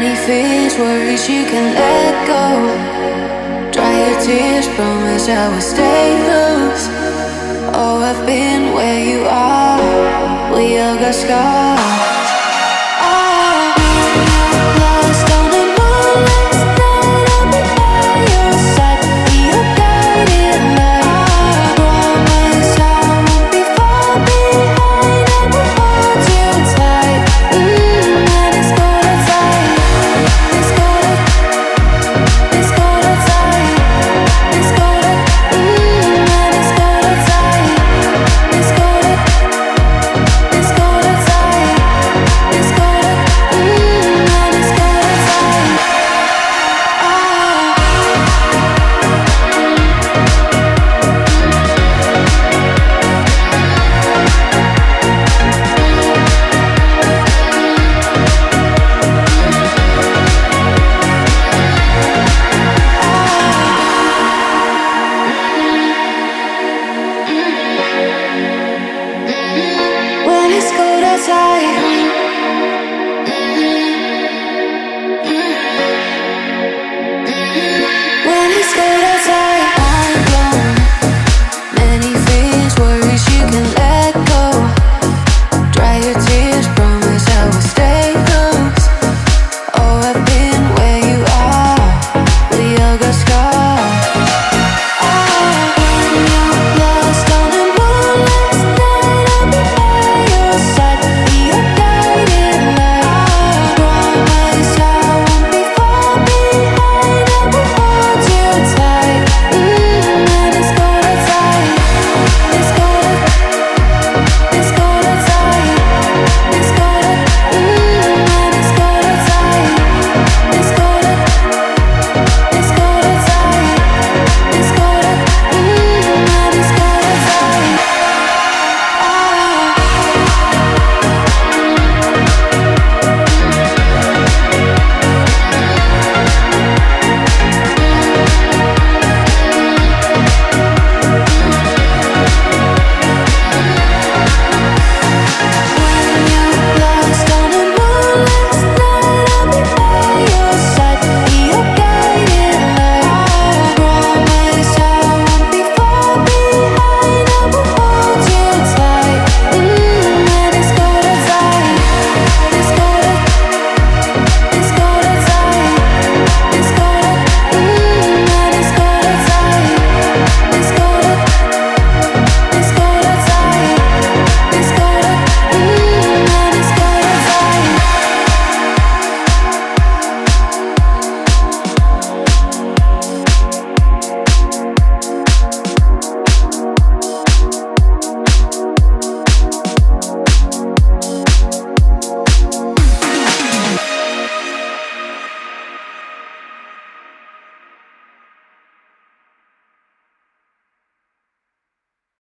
Many fears, worries you can let go. Dry your tears, promise I will stay loose. Oh, I've been where you are. We all got scars. time